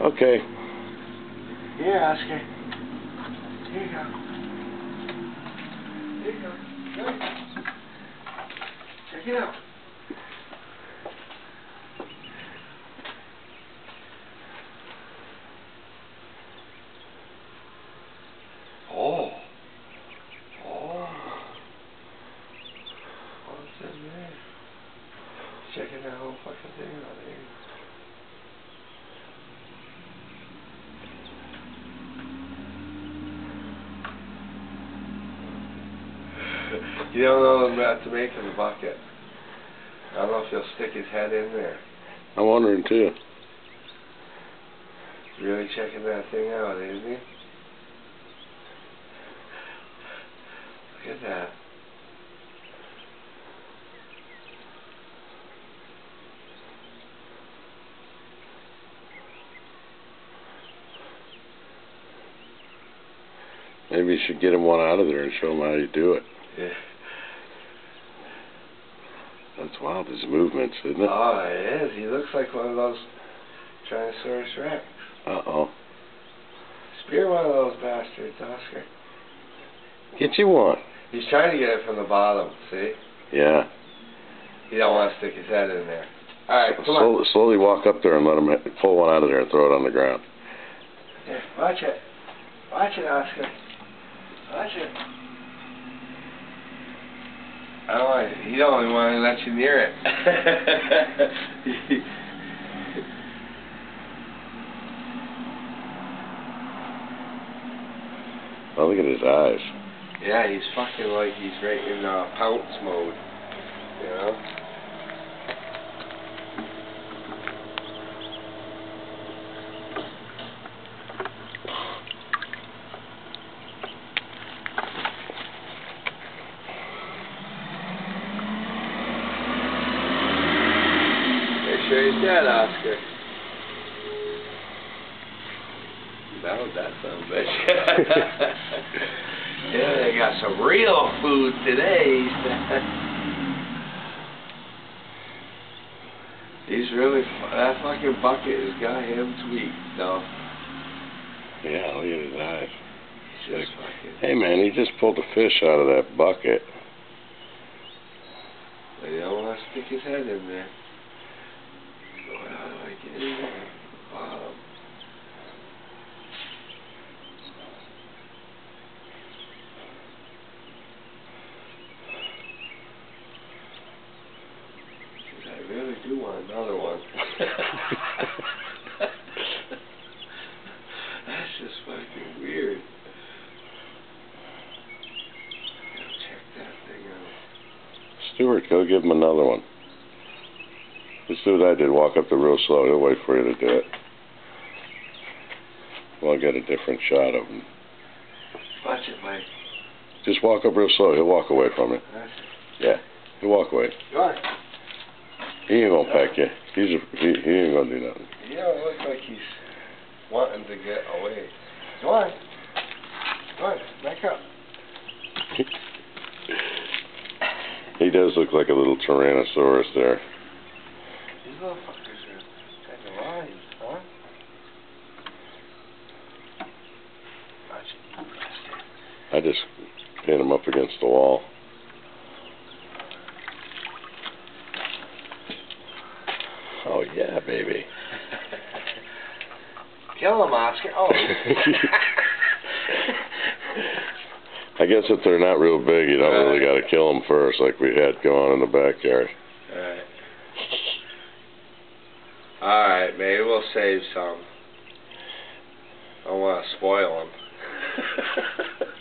Okay. Here, Oscar. Here you go. Here you go. Check it out. Oh. Oh. What's in there? Checking that whole fucking thing out there. You don't know what to make of the bucket. I don't know if he'll stick his head in there. I'm wondering too. Really checking that thing out, isn't he? Look at that. Maybe you should get him one out of there and show him how you do it. Yeah. That's wild, his movements, isn't it? Oh, it is. He looks like one of those Tyrannosaurus Rex. Uh-oh. Spear one of those bastards, Oscar. Get you one. He's trying to get it from the bottom, see? Yeah. He don't want to stick his head in there. Alright, come on. Slowly, slowly walk up there and let him pull one out of there and throw it on the ground. Here, watch it. Watch it, Oscar. Watch it. I don't want, he don't even want to let you near it. Oh, look at his eyes. yeah, he's fucking like he's right in uh, pounce mode. You know? Make sure he's dead, Oscar. That was that son of a bitch. yeah, they got some real food today. He's really, that fucking bucket has got him tweaked, though. Yeah, look at his eyes. Fucking, Hey man, he just pulled a fish out of that bucket. they don't want to stick his head in there. Lord, how do I get in there? Bottom. I really do want another one. That's just fucking weird. Check that thing out. Stuart, go give him another one. Just do what I did. Walk up there real slow. He'll wait for you to do it. We'll get a different shot of him. Watch it, Mike. Just walk up real slow. He'll walk away from it. Yeah, he'll walk away. Go on. He ain't gonna pack you. He's a, he, he ain't gonna do nothing. He don't look like he's wanting to get away. Go on. Go on. Back up. He does look like a little Tyrannosaurus there. These little fuckers are kind of huh? Watch it, you bastard. I just pin him up against the wall. Oh yeah, baby. Kill him, Oscar. Oh. I guess if they're not real big, you don't really got to kill them first, like we had going on in the backyard. Alright. Alright, maybe we'll save some. I don't want to spoil them.